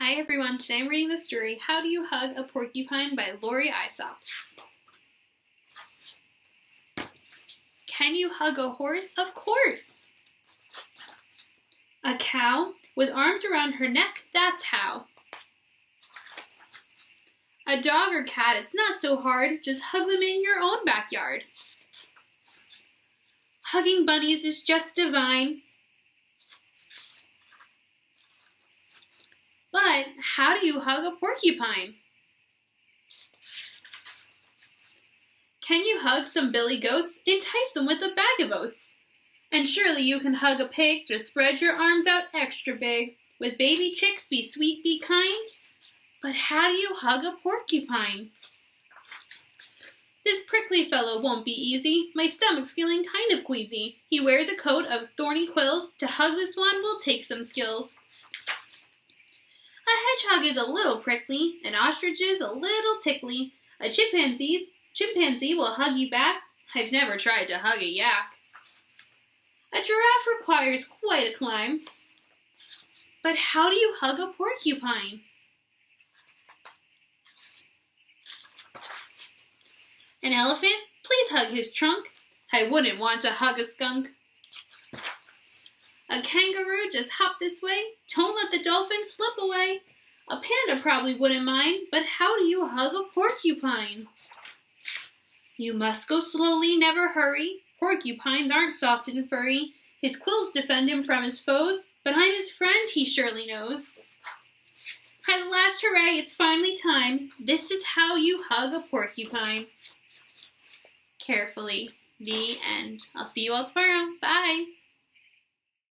Hi everyone, today I'm reading the story How Do You Hug a Porcupine by Laurie Isop. Can you hug a horse? Of course! A cow with arms around her neck, that's how. A dog or cat it's not so hard, just hug them in your own backyard. Hugging bunnies is just divine. But how do you hug a porcupine? Can you hug some billy goats? Entice them with a bag of oats. And surely you can hug a pig, just spread your arms out extra big. With baby chicks, be sweet, be kind. But how do you hug a porcupine? This prickly fellow won't be easy. My stomach's feeling kind of queasy. He wears a coat of thorny quills. To hug this one will take some skills. A hedgehog is a little prickly, an ostrich is a little tickly. A chimpanzee's chimpanzee will hug you back. I've never tried to hug a yak. A giraffe requires quite a climb. But how do you hug a porcupine? An elephant? Please hug his trunk. I wouldn't want to hug a skunk. A kangaroo just hop this way. Don't let the dolphin slip away. A panda probably wouldn't mind, but how do you hug a porcupine? You must go slowly, never hurry. Porcupines aren't soft and furry. His quills defend him from his foes, but I'm his friend, he surely knows. At last, hooray, it's finally time. This is how you hug a porcupine. Carefully. The end. I'll see you all tomorrow. Bye.